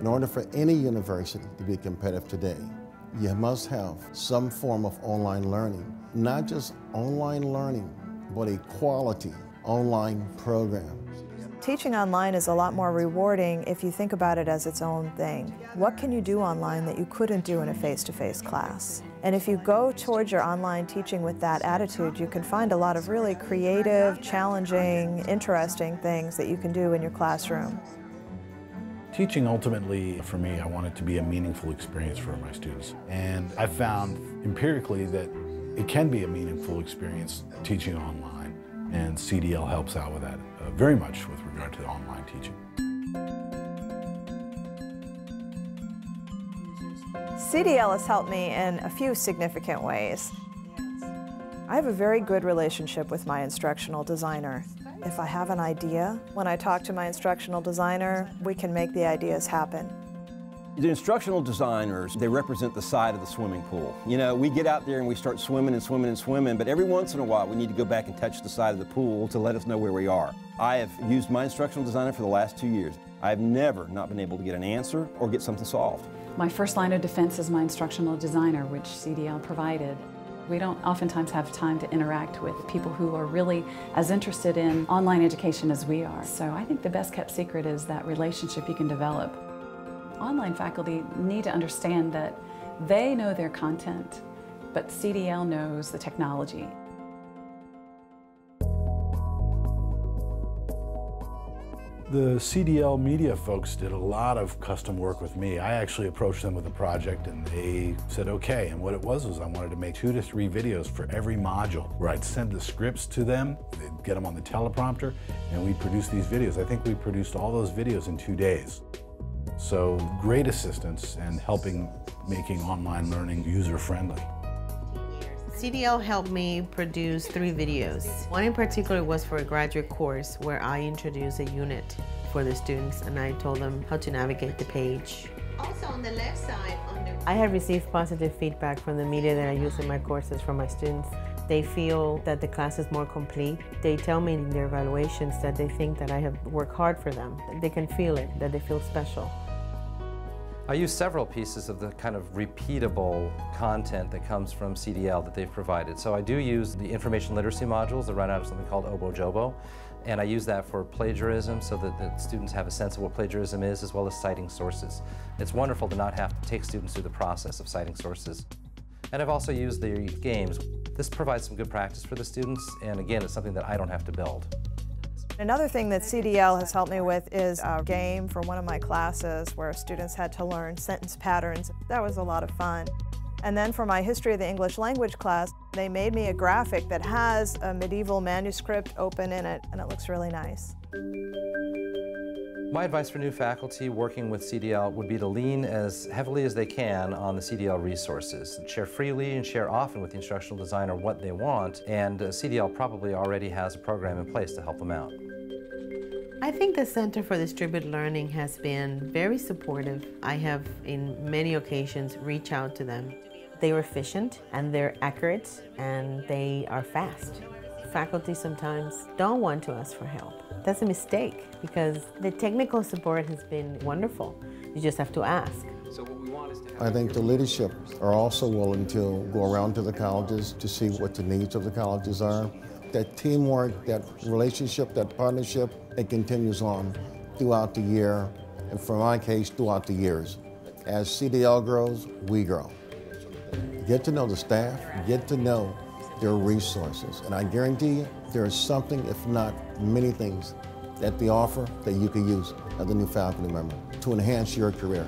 In order for any university to be competitive today, you must have some form of online learning. Not just online learning, but a quality online program. Teaching online is a lot more rewarding if you think about it as its own thing. What can you do online that you couldn't do in a face-to-face -face class? And if you go towards your online teaching with that attitude, you can find a lot of really creative, challenging, interesting things that you can do in your classroom. Teaching ultimately, for me, I want it to be a meaningful experience for my students. And I've found empirically that it can be a meaningful experience teaching online. And CDL helps out with that uh, very much with regard to online teaching. CDL has helped me in a few significant ways. I have a very good relationship with my instructional designer. If I have an idea, when I talk to my instructional designer, we can make the ideas happen. The instructional designers, they represent the side of the swimming pool. You know, we get out there and we start swimming and swimming and swimming, but every once in a while we need to go back and touch the side of the pool to let us know where we are. I have used my instructional designer for the last two years. I've never not been able to get an answer or get something solved. My first line of defense is my instructional designer, which CDL provided. We don't oftentimes have time to interact with people who are really as interested in online education as we are. So I think the best kept secret is that relationship you can develop. Online faculty need to understand that they know their content, but CDL knows the technology. The CDL media folks did a lot of custom work with me. I actually approached them with a project and they said okay. And what it was was I wanted to make two to three videos for every module where I'd send the scripts to them, they'd get them on the teleprompter, and we'd produce these videos. I think we produced all those videos in two days. So great assistance and helping making online learning user-friendly. CDL helped me produce three videos. One in particular was for a graduate course where I introduced a unit for the students and I told them how to navigate the page. Also on the left side, under... I have received positive feedback from the media that I use in my courses from my students. They feel that the class is more complete. They tell me in their evaluations that they think that I have worked hard for them. They can feel it, that they feel special. I use several pieces of the kind of repeatable content that comes from CDL that they've provided. So I do use the information literacy modules that run out of something called Obojobo, and I use that for plagiarism so that the students have a sense of what plagiarism is as well as citing sources. It's wonderful to not have to take students through the process of citing sources. And I've also used the games. This provides some good practice for the students, and again, it's something that I don't have to build. Another thing that CDL has helped me with is a game for one of my classes where students had to learn sentence patterns. That was a lot of fun. And then for my History of the English Language class, they made me a graphic that has a medieval manuscript open in it, and it looks really nice. My advice for new faculty working with CDL would be to lean as heavily as they can on the CDL resources. Share freely and share often with the instructional designer what they want, and uh, CDL probably already has a program in place to help them out. I think the Center for Distributed Learning has been very supportive. I have, in many occasions, reached out to them. They are efficient and they're accurate and they are fast. Faculty sometimes don't want to ask for help. That's a mistake because the technical support has been wonderful. You just have to ask. So what we want is to I think the leadership are also willing to go around to the colleges to see what the needs of the colleges are. That teamwork, that relationship, that partnership, it continues on throughout the year, and for my case, throughout the years. As CDL grows, we grow. Get to know the staff, get to know their resources. And I guarantee you, there is something, if not many things, that they offer that you can use as a new faculty member to enhance your career.